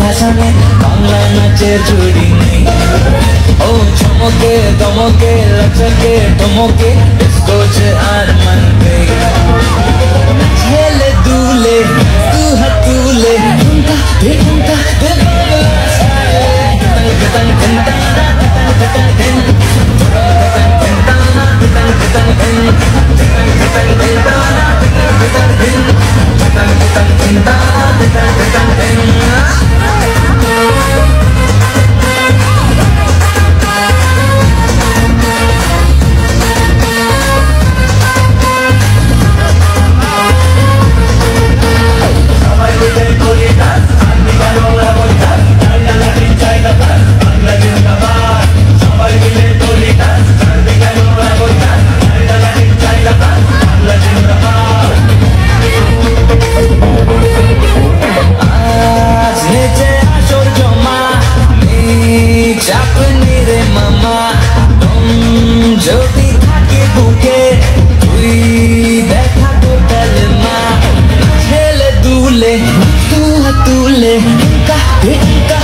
ভাসানে বাংলায় নাচে জুড়ি নেই। ও চমকে দমকে লচকে ঢমকে ডিস্কো Lê Hingga, ca.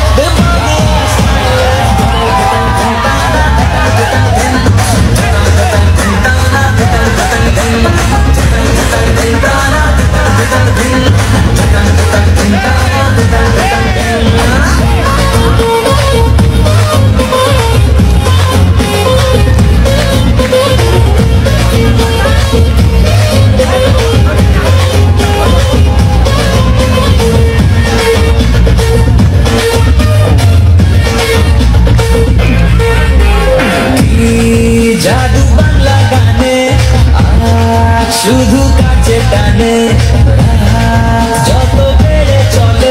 শুধু কাছে টানে। যত বেড়ে চলে